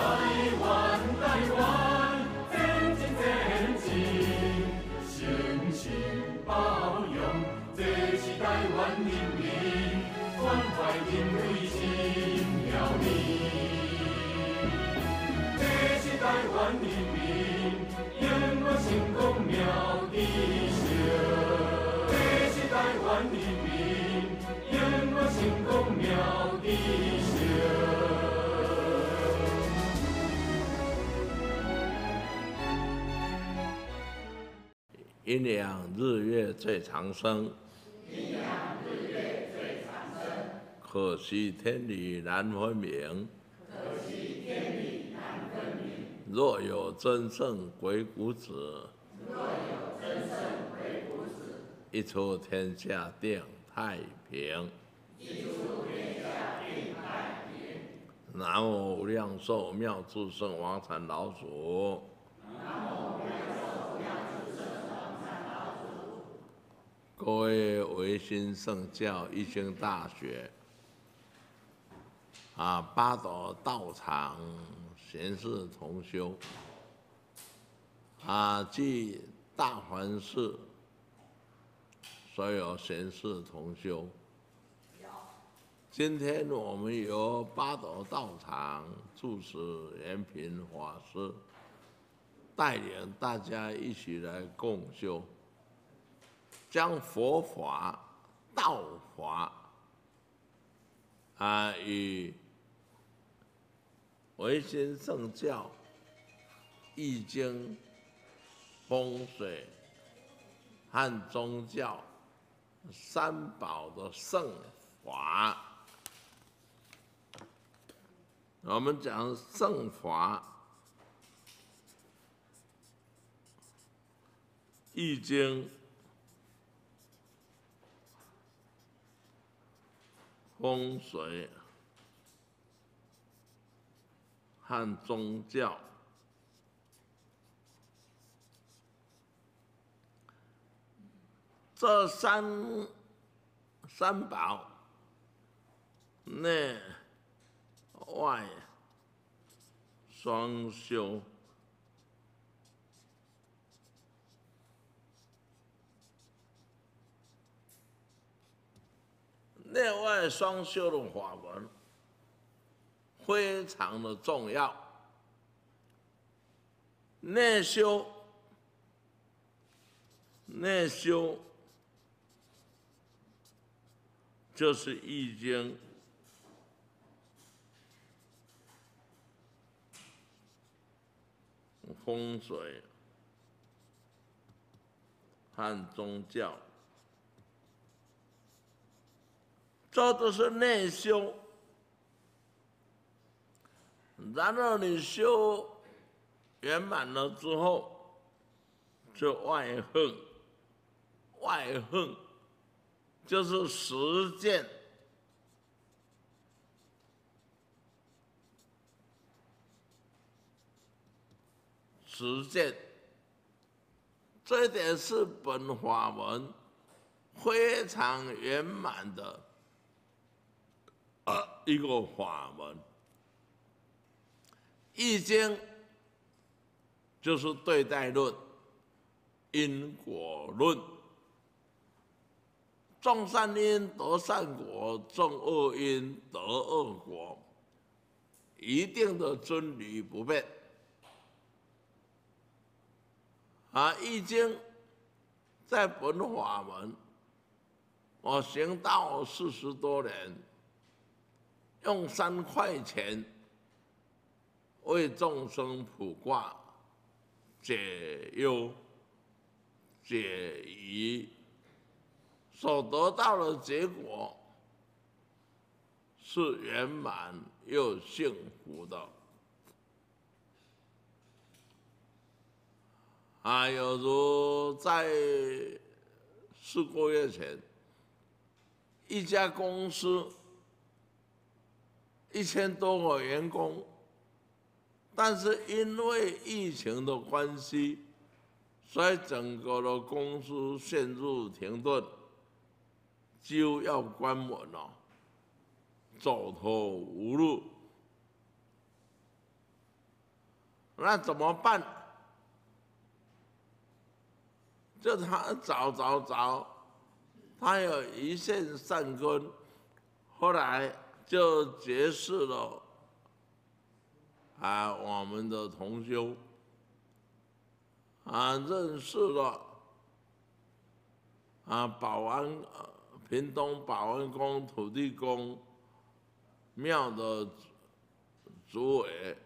台湾，台湾，真真真真相包容。这是台湾人民关怀人类新要领。这是台人。阴阳日月最长生，阴阳日月最长生。可惜天理难分明，可惜天理难分明。若有真圣鬼谷子，若有真圣鬼谷子，一出天下定太平。一出天下定太平。南无无量寿妙智圣王禅老祖。各位维新圣教一经大学啊，八斗道场贤士同修啊，即大凡寺所有贤士同修。今天我们由八斗道场住持延平法师带领大家一起来共修。将佛法、道法啊与唯心圣教、易经、风水和宗教三宝的圣法，我们讲圣法，易经。风水和宗教，这三三宝内外双修。内外双修的法门非常的重要。内修，内修就是易经、风水和宗教。这都是内修，然后你修圆满了之后，就外横，外横就是实践，实践，这一点是本法门非常圆满的。一个法门，《易经》就是对待论、因果论，种善因得善果，种恶因得恶果，一定的真理不变。啊，《易经》在本法门，我行道四十多年。用三块钱为众生卜卦、解忧、解疑，所得到的结果是圆满又幸福的。啊，有如在四个月前，一家公司。一千多个员工，但是因为疫情的关系，所以整个的公司陷入停顿，就要关门了，走投无路。那怎么办？就他找找找，他有一线善根，后来就结识了啊我们的同修，啊认识了啊保安屏东保安宫土地公庙的主委。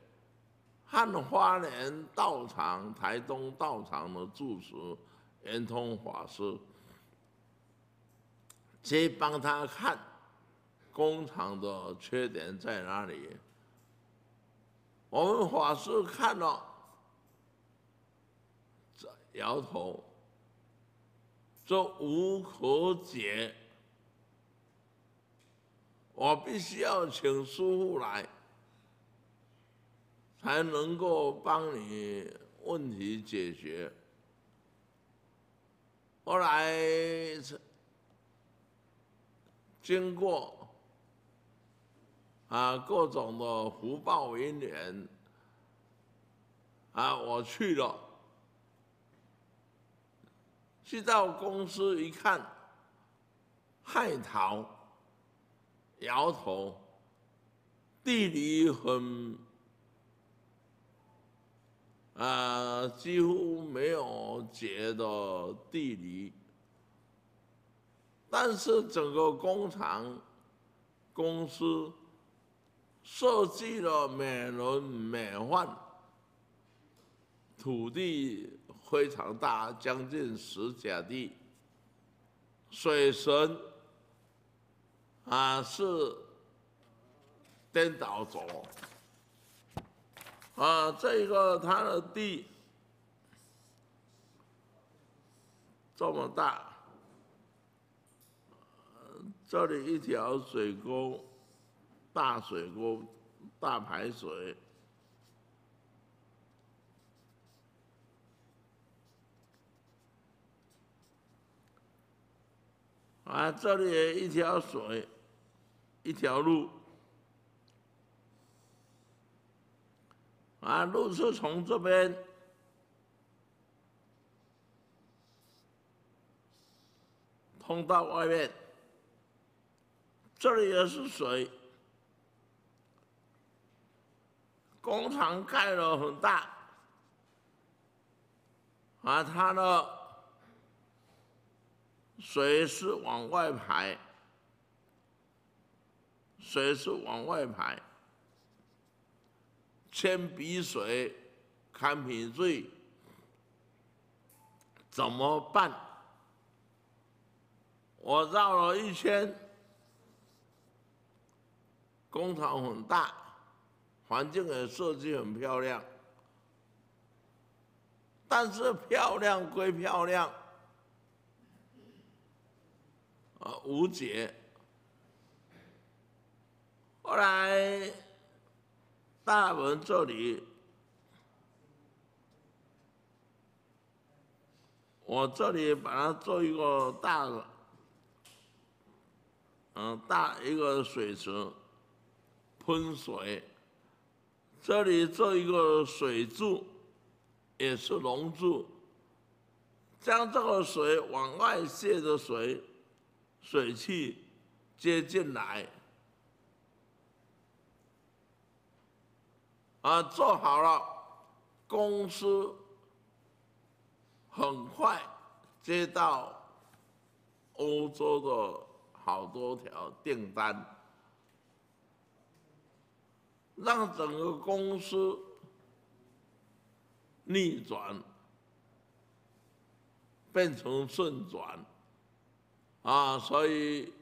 汉花莲道场、台东道场的住持圆通法师，去帮他看工厂的缺点在哪里。我们法师看了，摇头，说无可解。我必须要请师傅来。才能够帮你问题解决。后来经过啊各种的福报因缘啊，我去了，去到公司一看，害桃，摇头，地理很。啊，几乎没有结的地理，但是整个工厂公司设计了美轮美奂，土地非常大，将近十甲地，水神啊是颠倒走。啊，这个他的地这么大，这里一条水沟，大水沟，大排水，啊，这里有一条水，一条路。啊，路是从这边通到外面，这里也是水。工厂盖了很大，啊，它的水是往外排，水是往外排。铅笔水、看品水，怎么办？我绕了一圈，工厂很大，环境也设计很漂亮，但是漂亮归漂亮，啊，无解。后来。大门这里，我这里把它做一个大的，嗯，大一个水池，喷水。这里做一个水柱，也是龙柱，将这个水往外泄的水，水汽接进来。啊，做好了，公司很快接到欧洲的好多条订单，让整个公司逆转，变成顺转，啊，所以。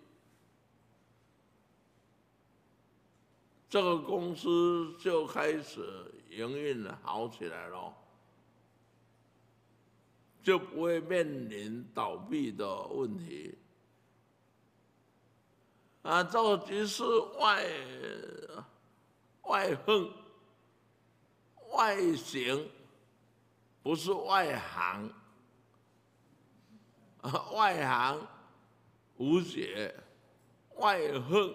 这个公司就开始营运好起来了，就不会面临倒闭的问题。啊，这个局是外外横外形，不是外行啊，外行无解，外横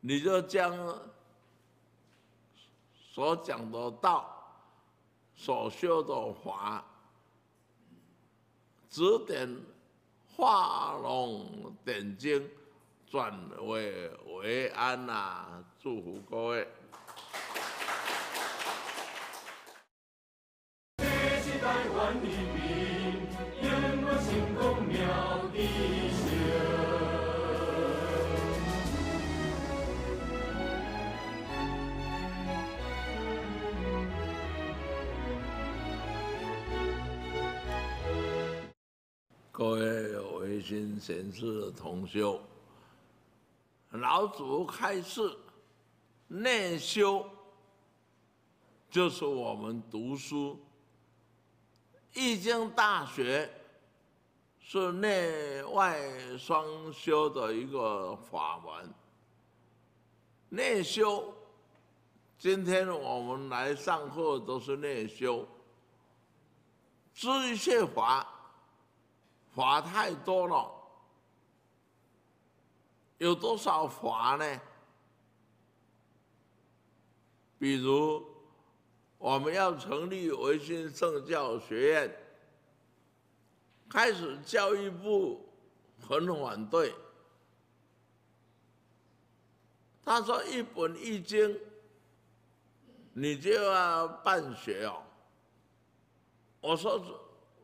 你就将。所讲的道，所修的法，指点画龙点睛，转危为安呐！祝福各位。百万的兵，淹没星空，渺地球。各位有违心行事的同修，老祖开示，内修就是我们读书。易经》大学是内外双修的一个法门。内修，今天我们来上课都是内修，知一切法。法太多了，有多少法呢？比如我们要成立维新圣教学院，开始教育部很反对，他说一本易经你就要办学哦，我说。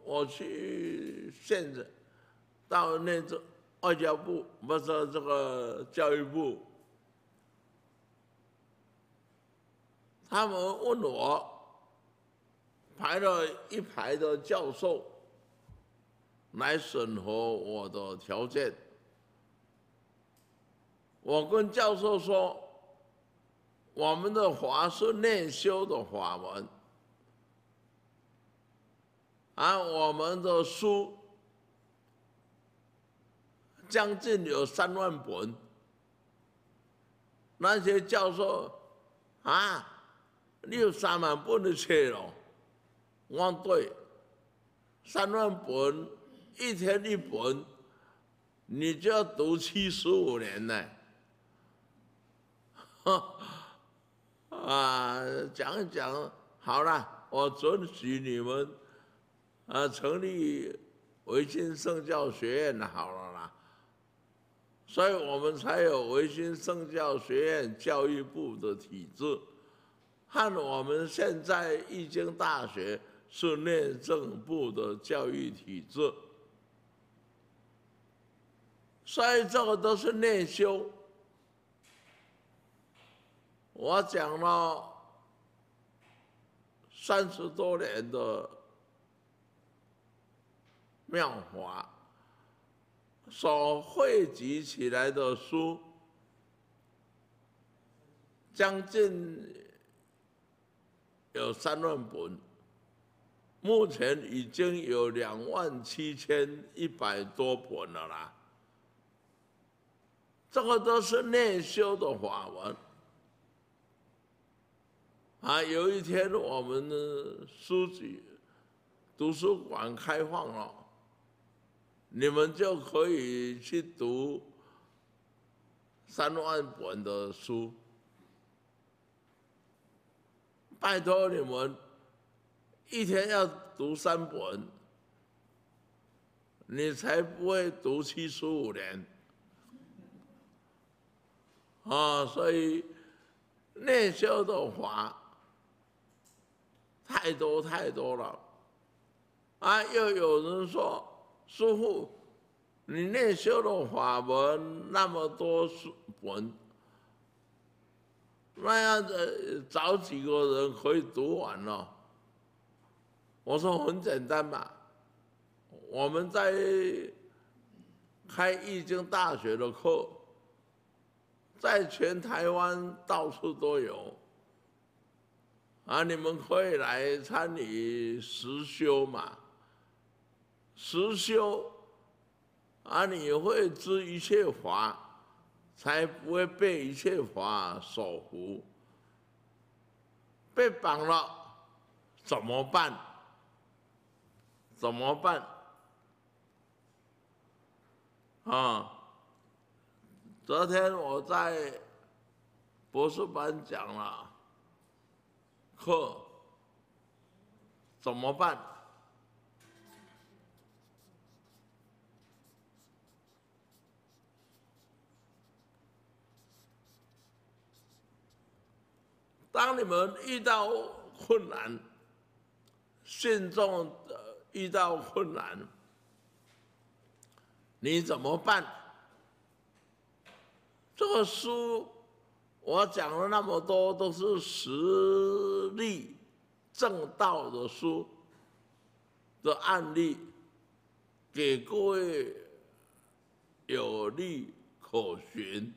我去县城，到那个外交部，不是这个教育部，他们问我，排了一排的教授来审核我的条件。我跟教授说，我们的法是念修的法门。啊，我们的书将近有三万本，那些教授啊，你有三万本的册咯？我对，三万本，一天一本，你就要读七十五年呢。啊，讲一讲好了，我准许你们。啊，成立维新圣教学院好了啦，所以我们才有维新圣教学院教育部的体制，和我们现在易经大学是内政部的教育体制，所以这个都是内修。我讲了三十多年的。妙法所汇集起来的书，将近有三万本，目前已经有两万七千一百多本了啦。这个都是内修的法文。啊，有一天我们的书籍图书馆开放了。你们就可以去读三万本的书，拜托你们一天要读三本，你才不会读七十五年。啊，所以内修的法太多太多了，啊，又有人说。师傅，你念修的法门那么多书本，那样子找几个人可以读完了？我说很简单嘛，我们在开易经大学的课，在全台湾到处都有，啊，你们可以来参与实修嘛。实修，啊，你会知一切法，才不会被一切法所缚。被绑了怎么办？怎么办？啊！昨天我在博士班讲了课，怎么办？当你们遇到困难，信众遇到困难，你怎么办？这个书我讲了那么多，都是实例正道的书的案例，给各位有利可循。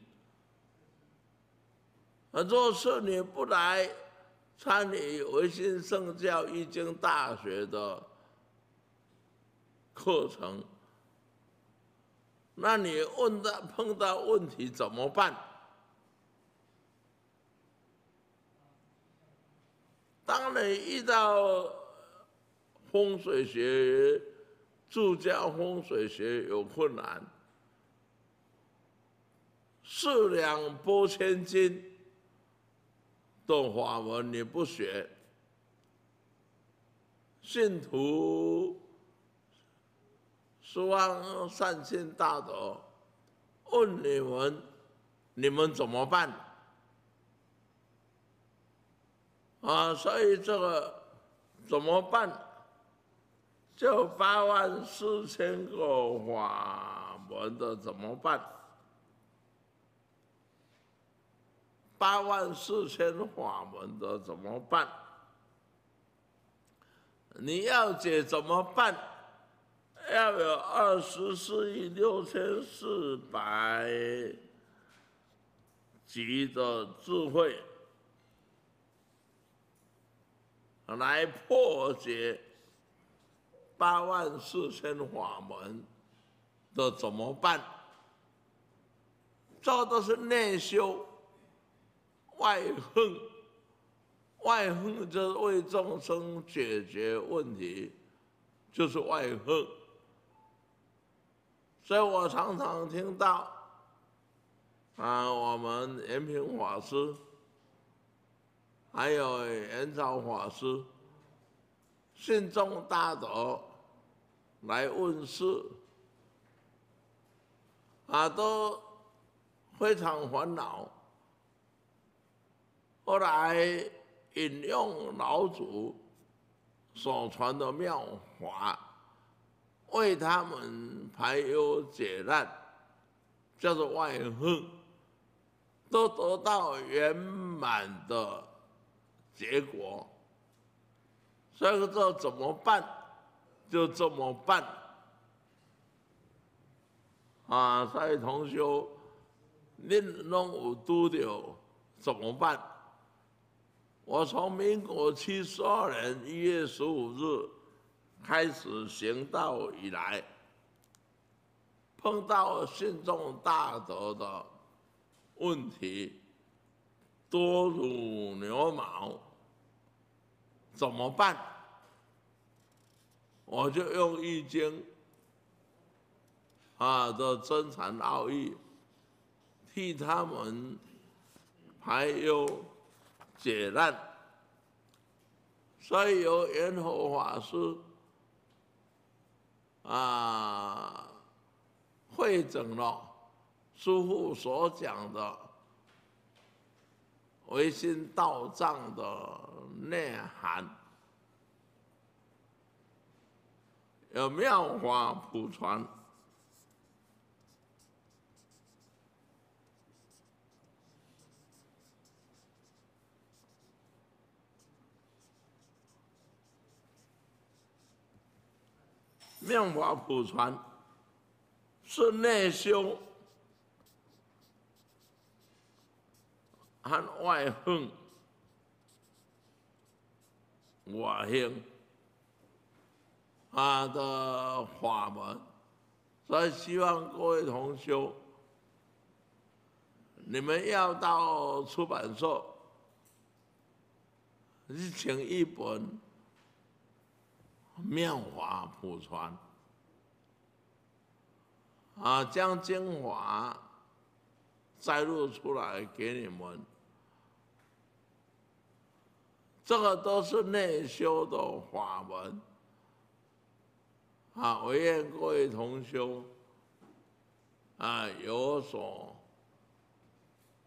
若是你不来参与维新圣教易经大学的课程，那你问到碰到问题怎么办？当你遇到风水学、住家风水学有困难，四两拨千斤。懂法门你不学，信徒希望善心大德，问你们，你们怎么办？啊，所以这个怎么办？就八万四千个法门的怎么办？八万四千法门的怎么办？你要解怎么办？要有二十四亿六千四百级的智慧来破解八万四千法门的怎么办？这都是内修。外恨，外恨就是为众生解决问题，就是外恨。所以我常常听到，啊，我们延平法师，还有延昭法师，信众大德来问事，啊，都非常烦恼。后来引用老祖所传的妙法，为他们排忧解难，叫做外恨，都得到圆满的结果。所以说怎么办，就这么办。啊，所以同修，恁拢有拄着怎么办？我从民国七十二年一月十五日开始行道以来，碰到信众大德的问题多如牛毛，怎么办？我就用易经啊的真禅奥义替他们排忧。解难，所以由圆佛法师啊会整了师父所讲的唯心道藏的内涵，有妙法普传。妙法普传是内修和外行外行他的法门，所以希望各位同修，你们要到出版社去请一本。妙法普传啊，将精华摘录出来给你们，这个都是内修的法门。啊，我愿各位同修啊有所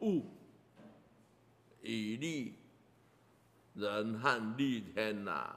悟，以利人和利天呐！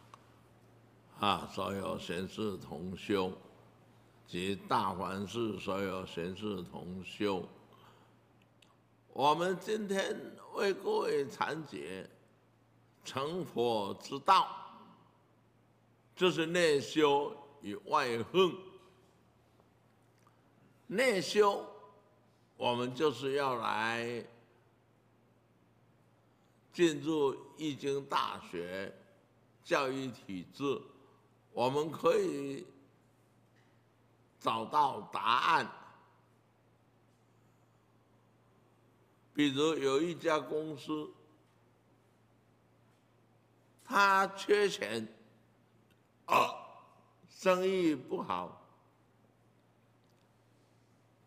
啊，所有贤士同修及大环寺所有贤士同修，我们今天为各位阐解成佛之道，就是内修与外横。内修，我们就是要来。进入易经大学教育体制，我们可以找到答案。比如有一家公司，他缺钱，啊，生意不好，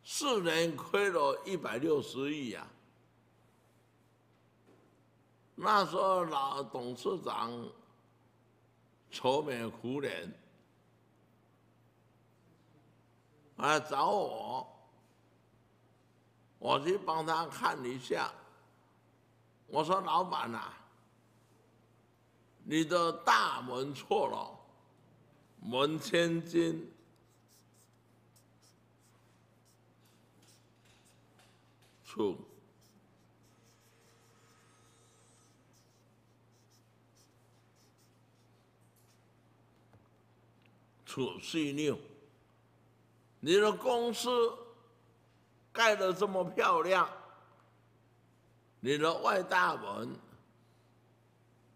四年亏了一百六十亿呀。那时候老董事长愁眉苦脸，来找我，我去帮他看一下。我说：“老板呐，你的大门错了，门千金，错。”出细六，你的公司盖得这么漂亮，你的外大门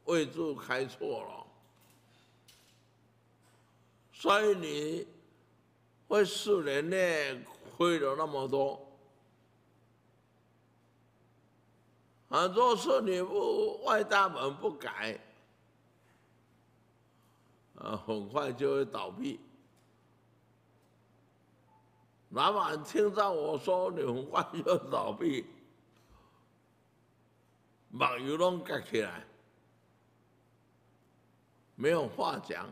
位置开错了，所以你会四年内亏了那么多。很多是你不外大门不改，呃，很快就会倒闭。老板听到我说你很快就倒闭，目油拢夹起来，没有话讲。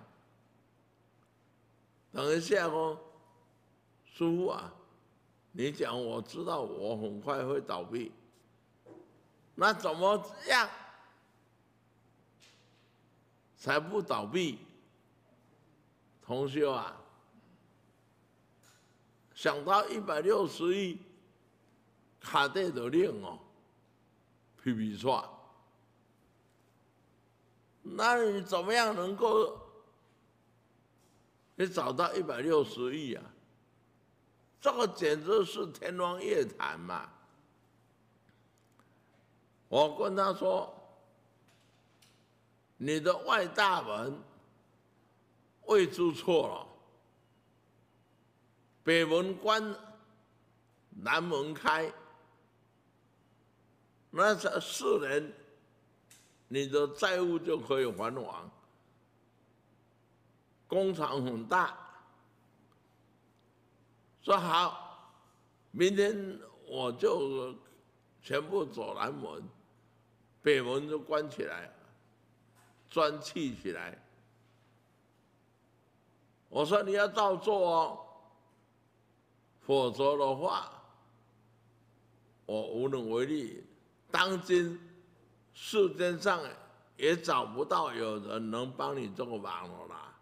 等一下哦，师傅啊，你讲我知道我很快会倒闭，那怎么样才不倒闭？同学啊，想到一百六十亿卡带的量哦，皮皮算，那你怎么样能够你找到一百六十亿啊？这个简直是天方夜谭嘛！我跟他说，你的外大门。位置错了，北门关，南门开，那这四年，你的债务就可以还完。工厂很大，说好，明天我就全部走南门，北门就关起来，砖砌起来。我说你要照做哦，否则的话，我无能为力。当今世间上也找不到有人能帮你这个忙了啦，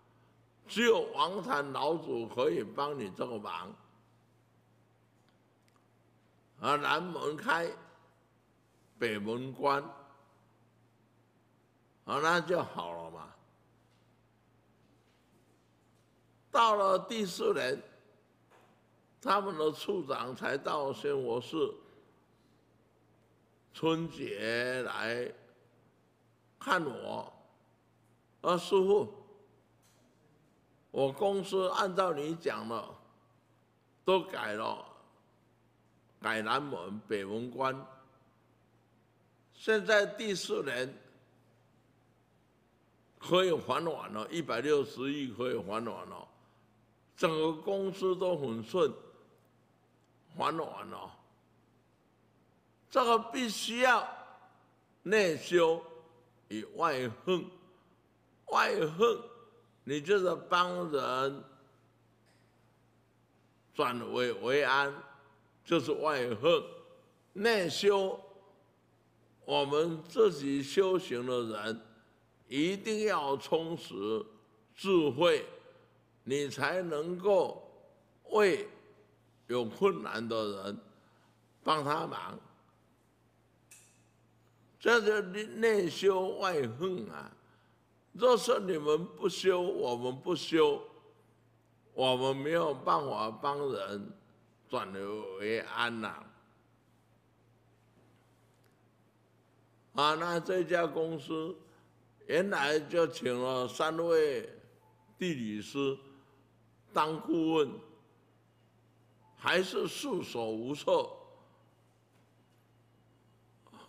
只有王禅老祖可以帮你这个忙。啊，南门开，北门关，啊，那就好了嘛。到了第四年，他们的处长才到宣武寺春节来看我，啊，师傅，我公司按照你讲的，都改了，改南门、北门关，现在第四年可以还完了，一百六十亿可以还完了，整个公司都很顺，还完了，这个必须要内修与外横。外恨，你就是帮人转为为安，就是外恨；内修，我们自己修行的人一定要充实智慧，你才能够为有困难的人帮他忙。这就内修外恨啊！若是你们不修，我们不修，我们没有办法帮人转危为安呐。啊，那这家公司原来就请了三位地理师当顾问，还是束手无策。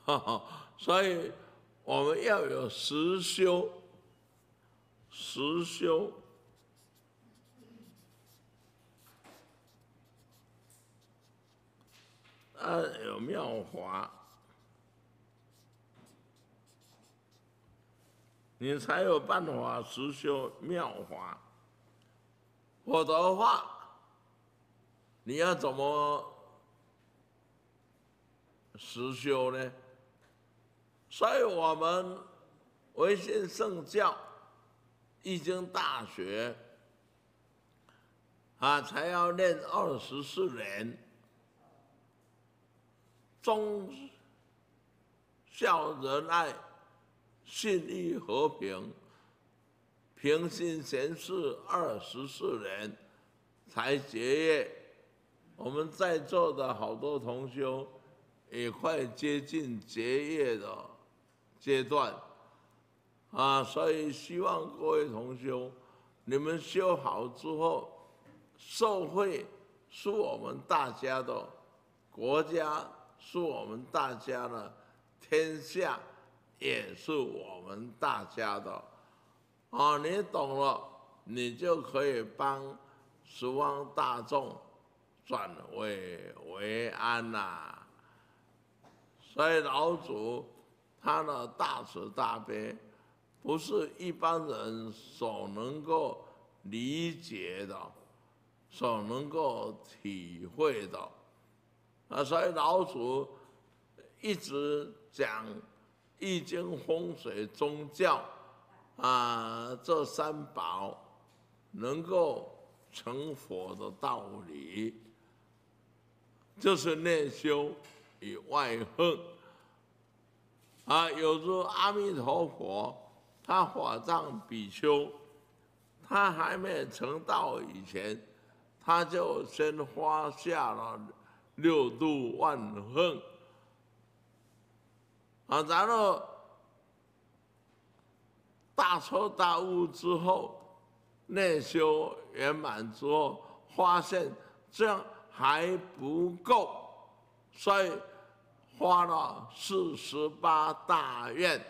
所以我们要有实修。实修，啊，有妙法，你才有办法实修妙法。否则的话，你要怎么实修呢？所以我们唯信圣教。易经大学啊，才要念二十四年，忠孝仁爱信义和平平心闲事二十四年才结业。我们在座的好多同修也快接近结业的阶段。啊，所以希望各位同修，你们修好之后，社会是我们大家的，国家是我们大家的，天下也是我们大家的。啊，你懂了，你就可以帮十方大众转危为安呐。所以老祖他的大慈大悲。不是一般人所能够理解的，所能够体会的，啊，所以老祖一直讲易经、风水、宗教，啊，这三宝能够成佛的道理，就是内修与外横，啊，有如阿弥陀佛。他法藏比丘，他还没成道以前，他就先发下了六度万恨啊，然后大彻大悟之后，内修圆满之后，发现这样还不够，所以发了四十八大愿。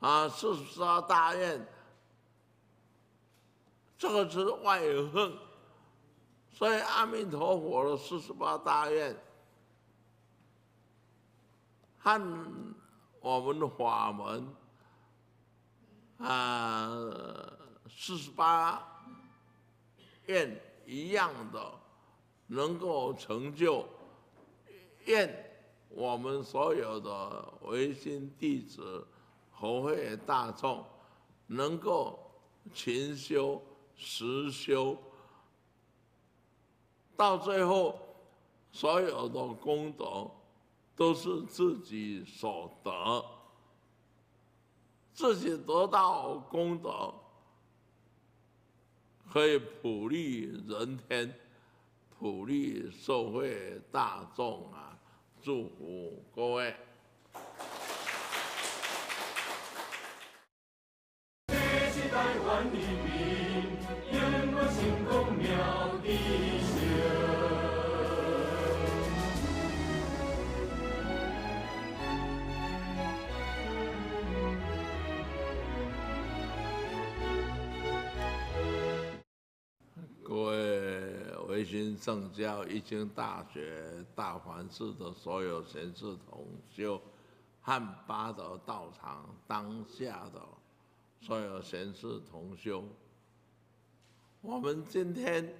啊，四十八大愿，这个是外恨，所以阿弥陀佛的四十八大愿，和我们的法门啊四十八愿一样的，能够成就愿我们所有的唯心弟子。佛会大众能够勤修实修，到最后所有的功德都是自己所得，自己得到功德，可以普利人天，普利社会大众啊！祝福各位。维新圣教一经大学大环寺的所有贤士同修，和八斗道场当下的所有贤士同修，我们今天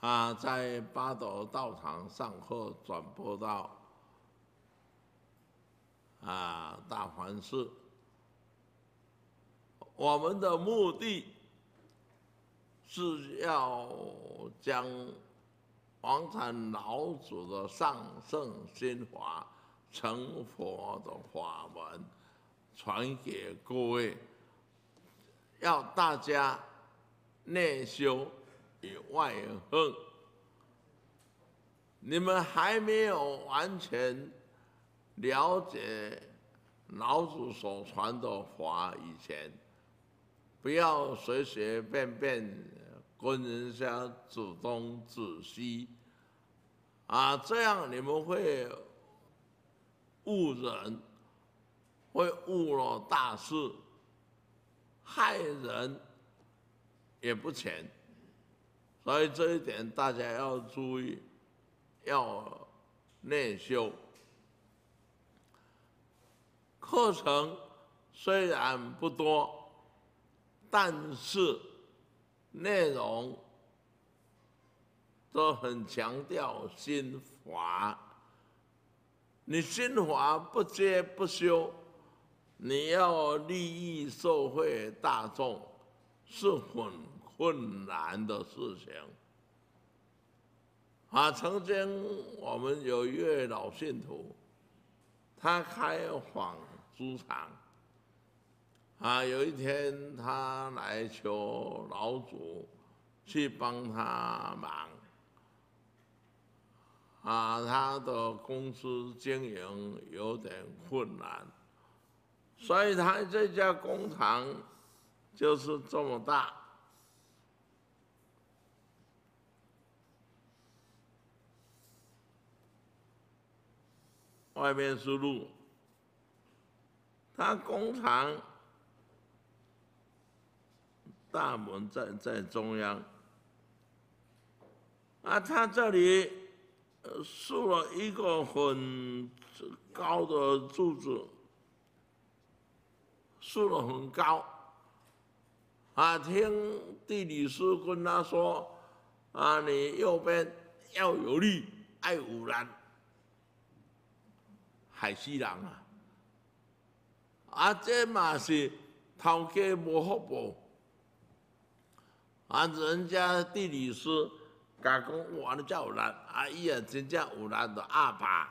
啊，在八斗道场上课转播到啊大环寺，我们的目的。是要将王禅老祖的上圣心法成佛的法门传给各位，要大家内修与外横。你们还没有完全了解老祖所传的法以前，不要随随便便。跟人家主东指西，啊，这样你们会误人，会误了大事，害人也不浅，所以这一点大家要注意，要内修。课程虽然不多，但是。内容都很强调心法，你心法不接不修，你要利益社会大众是很困难的事情。啊，曾经我们有一位老信徒，他开纺织厂。啊，有一天他来求老祖去帮他忙，啊，他的公司经营有点困难，所以他这家工厂就是这么大，外面是路，他工厂。大门在在中央，啊，他这里竖了一个很高的柱子，竖了很高，啊，听地理师跟他说，啊，你右边要有力，爱有人，海西人啊，啊，这嘛是头家无福报。啊，人家地理师讲讲，哇，你真有力，啊，伊也真正有力的阿爸。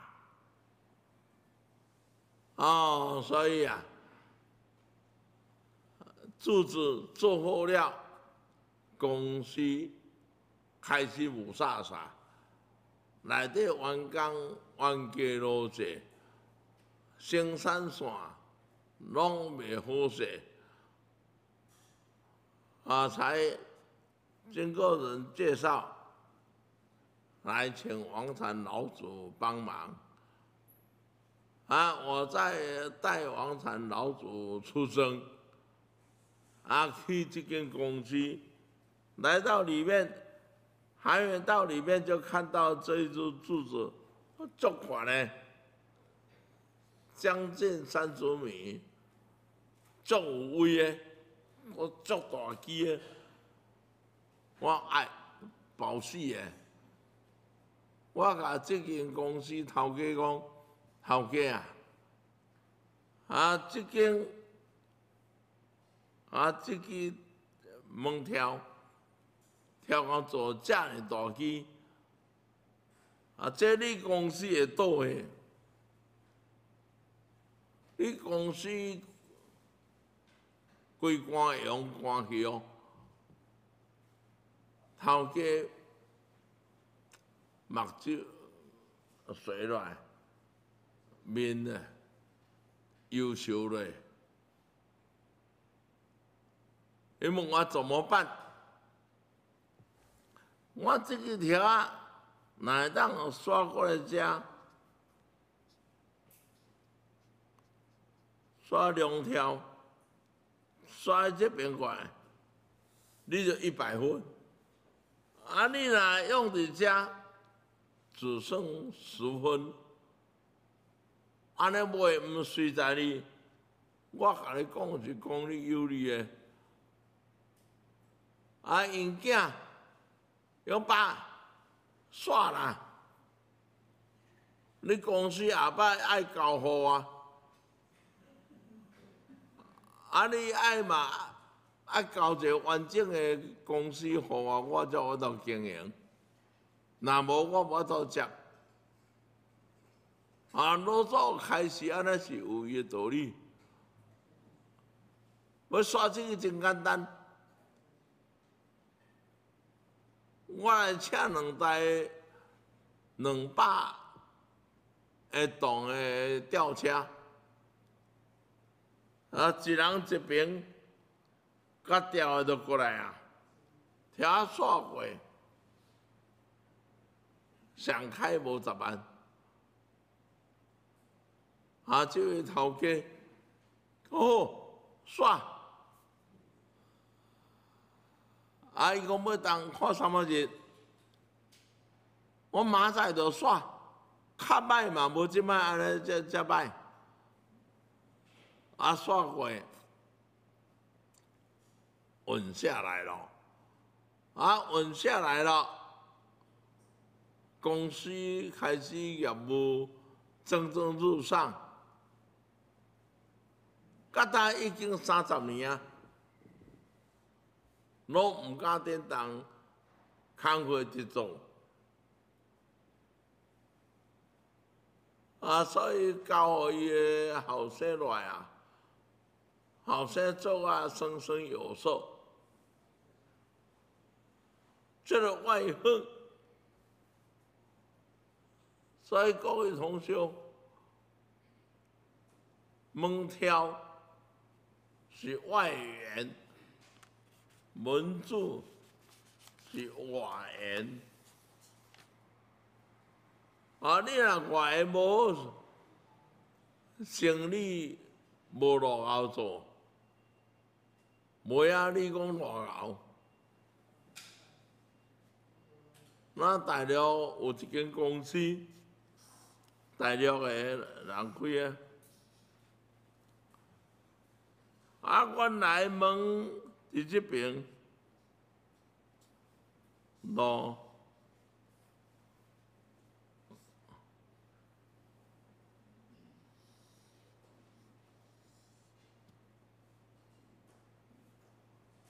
哦，所以啊，柱子做好了，公司开始无啥啥，内底员工冤家路济，生产线拢未好势，啊，才。经过人介绍，来请王禅老祖帮忙。啊，我在带王禅老祖出生，啊，去这间公司，来到里面，还没到里面就看到这一柱柱子，足宽呢，将近三十米，足有威的，我足大机的。我爱保死的，我甲这间公司头家讲，头家啊，啊，这间啊，这个门跳跳到做这的大机，啊，这你公司会倒的，你公司规关用关去哦。头家目睭水来，面呢优秀嘞，伊问我怎么办？我这个条啊，哪当刷过来遮？刷两条，刷这边过来，你就一百分。啊，你若用伫遮，只剩十分。安尼买毋随在你，我甲你讲是讲你有利的。啊，因囝用爸煞啦，你公司下摆爱交互啊？啊，你爱嘛啊交一个完整的公司互我，我才有当经营。若无我无法度接。啊，老早开始安尼是有伊道理。要刷这个真简单，我来请两台两百个吨的吊车。啊，一人一边，甲调的就过来啊，听煞过，上开无十万，啊，这位头家，哦，煞，啊，伊讲要当看什么日，我明仔就煞，较歹嘛，无即摆安尼遮遮歹。啊，刷过，稳下来了，啊，稳下来了，公司开始业务蒸蒸日上，甲他已经三十年啊，拢毋敢点动工会去做，啊，所以教我伊后生来啊。好生做啊，生生有寿。这个外恨，所以各位同学，蒙挑是外援，蒙住是外援。啊，你若外援无生理无路后做。袂啊！你讲偌牛？那大陆有一间公司，大陆的人开啊，啊，原来问伫即边，喏。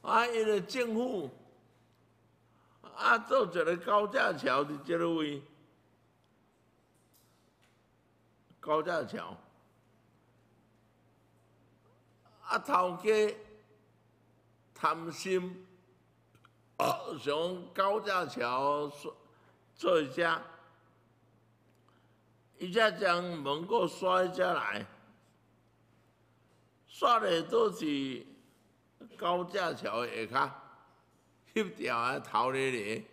啊！因为政府啊，做一个高架桥伫即个位，高架桥。啊，头家贪心，想高架桥做做一只，伊才将门个刷一只来，刷的都是。高架桥下骹。翕条啊头咧咧，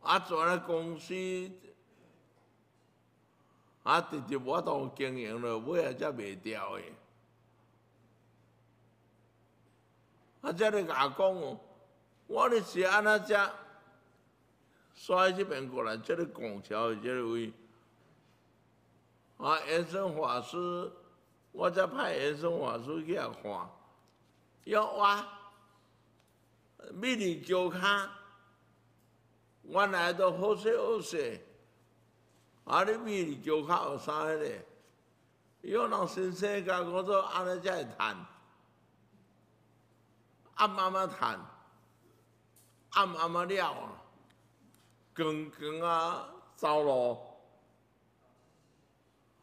啊做咧公司啊直直无法度经营了，尾啊才卖掉诶。啊，才咧甲讲哦，我咧是安那只刷即边过来，即个拱桥即个位，啊，延伸法师。我才派延伸法师去遐看，要挖米粒桥骹，原来都好细好细，啊！你米粒桥骹有啥咧？有人先生甲我说安尼才会趁，暗暗啊趁，暗暗啊了，光光啊走路，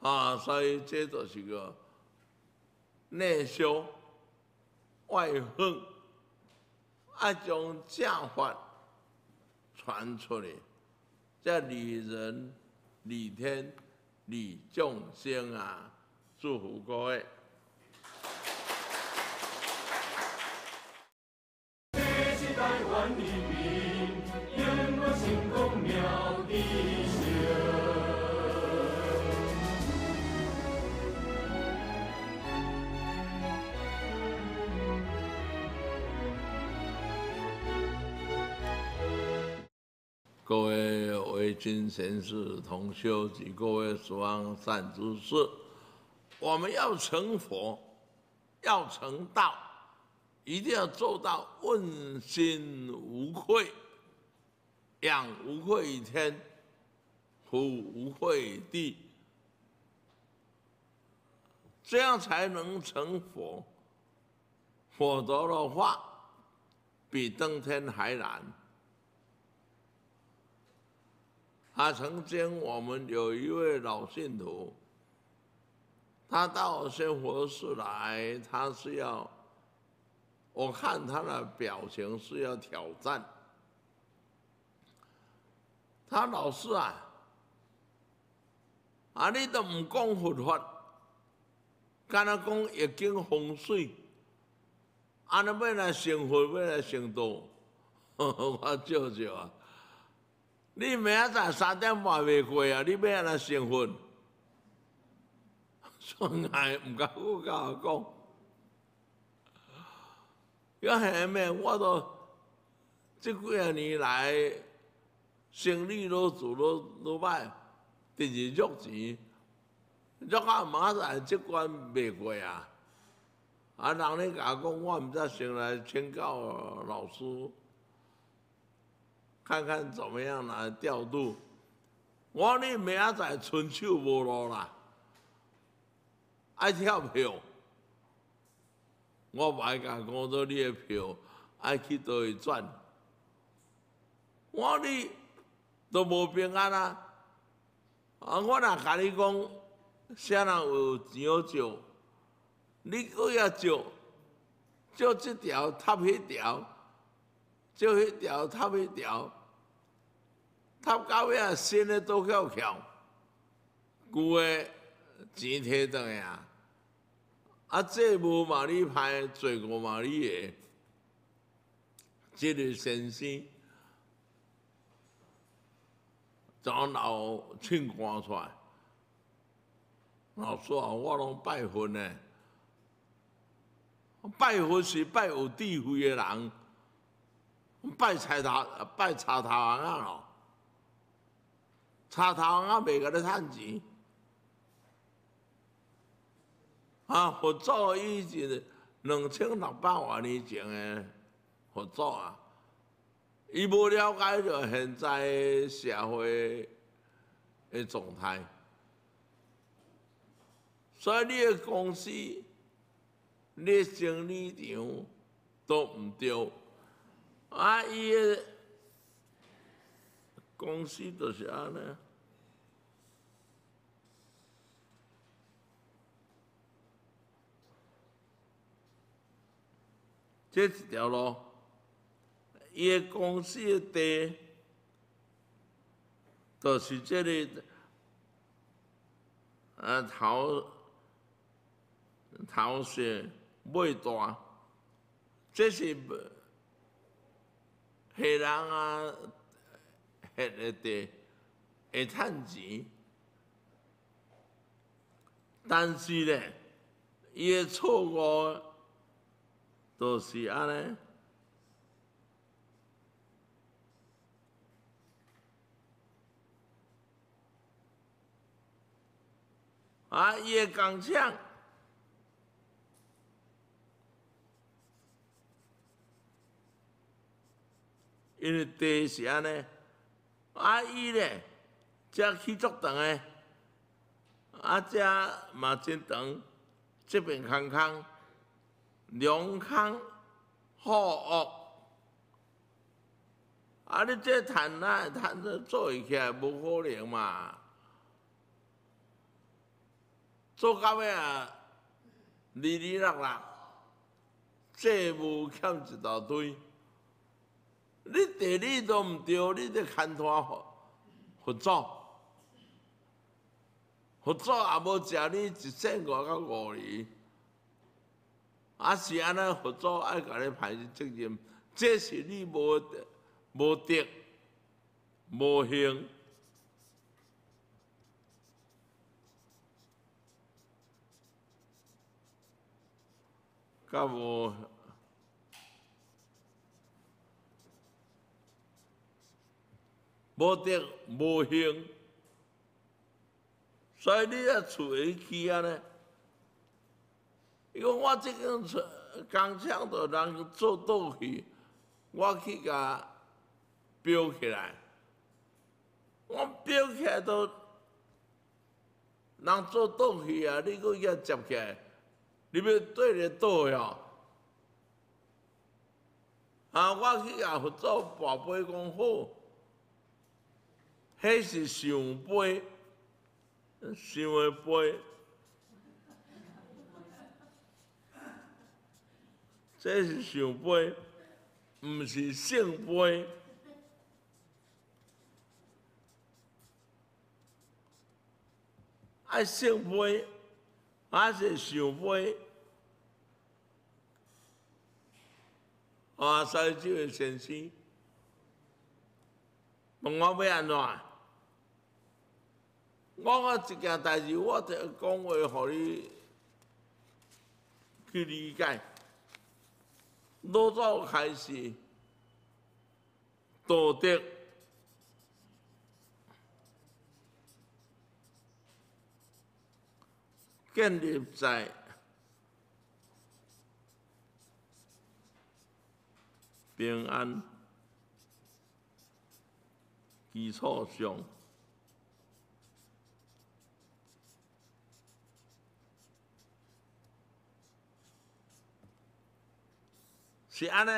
啊！所以这就是个。内修外奉，爱将正法传出来，在利人、利天、利众生啊！祝福各位。各位为君贤士同修及各位十方善知识，我们要成佛，要成道，一定要做到问心无愧，养无愧于天，福无愧于地，这样才能成佛。否则的话，比登天还难。啊，曾经我们有一位老信徒，他到仙佛寺来，他是要，我看他的表情是要挑战。他老师啊，啊你都唔讲佛法，干那讲易经风水。安尼要来成佛，要来成道，我笑笑啊！你明仔载三点半未过啊？你要安来成佛？算爱唔甲我甲我讲，要下面我都即几啊年来生意都做都都歹，第二肉钱，肉啊明仔载这关未过啊！啊，人咧甲我讲，我毋知先来请教老师，看看怎么样来调度。我你明仔载春手无路啦，爱跳票。我爱甲讲做你的票，爱去倒位转。我你都无平安啊！啊，我若甲你讲，啥人有钱好借？你搁要照，照这条塌迄条，借迄条塌迄条，塌到尾新的都翘翘，旧的钱摕倒来啊！啊，这无嘛你派，罪过嘛你的，这个先生，从老请赶出来，老师啊，我拢拜佛呢。拜佛是拜有智慧的人，拜菜头拜茶头王啊，插头王啊袂甲你趁钱，啊，佛祖以前两千六百万年前的佛祖啊，伊无了解着现在社会的状态，所以你的公司。你生理场都毋对，啊！伊个公司就是安尼，这一条路，伊个公司的地，就是这里，啊头头些。买大，这是黑人啊，黑的地会趁钱，但是咧，伊的错误都是安尼，啊，伊的工厂。因为地是安尼，啊伊咧，遮去足长诶，啊遮嘛真长，这边空空，两空好恶，啊你这趁啊趁这做起来无可能嘛，做到尾啊，哩哩落落，债务欠一大堆。你地理都毋对，你得牵拖合合作，合作也无食你一千外到五年，啊是安尼合作爱甲你排责任，这是你无无德无行，甲无。无德无行，所以你啊厝会去安尼。伊讲我即间厝工厂着人做倒去，我去甲标起来，我标起来都人做倒去啊，你搁遐接起来，你要对咧倒呀？啊，我去甲合作跋杯讲好。迄是上杯，想的杯，这是上杯，毋是圣杯。爱圣杯，还是上杯？啊，所以这位先生，问我要安怎？我我一件代志，我着讲话，互你去理解。老早开始，道德建立在平安基础上。是安尼，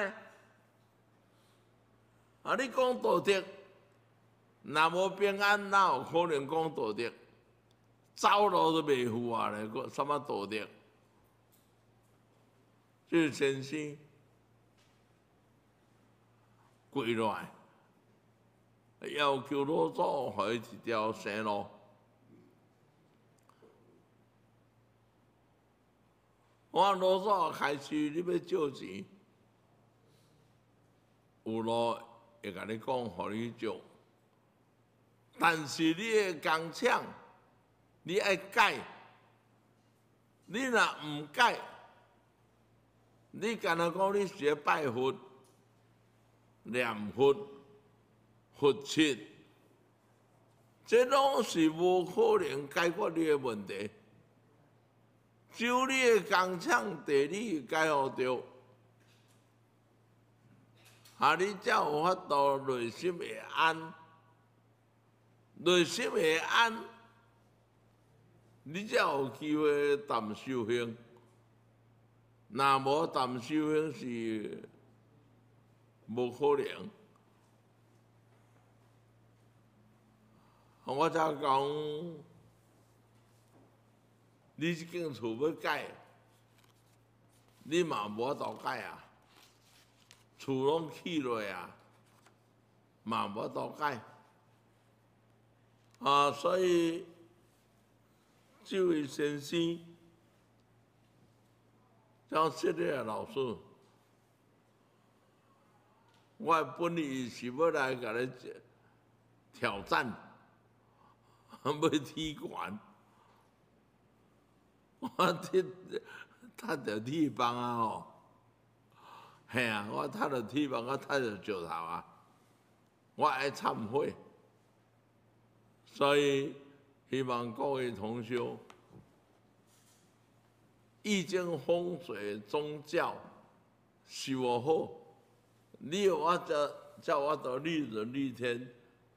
啊！你讲道德，若无平安，哪有可能讲道德？走路都袂赴啊咧，个什么道德？这先生跪落来，要求老祖开一条生路。我老早开始，你要借钱。有路会甲你讲，互你做，但是你的工厂，你爱改，你若毋改，你干那讲你学拜佛、念佛、佛七，这拢是无可能解决你的问题。就你的工厂地理改好着。啊！你才有法度内心会安，内心会安，你才有机会谈修行。若无谈修行是无可能。我才讲，你这间厝要改，你嘛无法度改啊！厝拢起落啊，嘛无倒改啊，所以这位先生，叫谢烈老师，我本意是要来甲你挑战，要踢馆，我踢他着地方啊！嘿啊！我踢着铁棒，我踢着石头啊！我爱忏悔，所以希望各位同学，易经风水宗教修好，你有我着叫我到利人利天，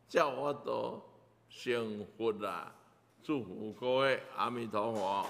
叫我到幸福啊！祝福各位，阿弥陀佛。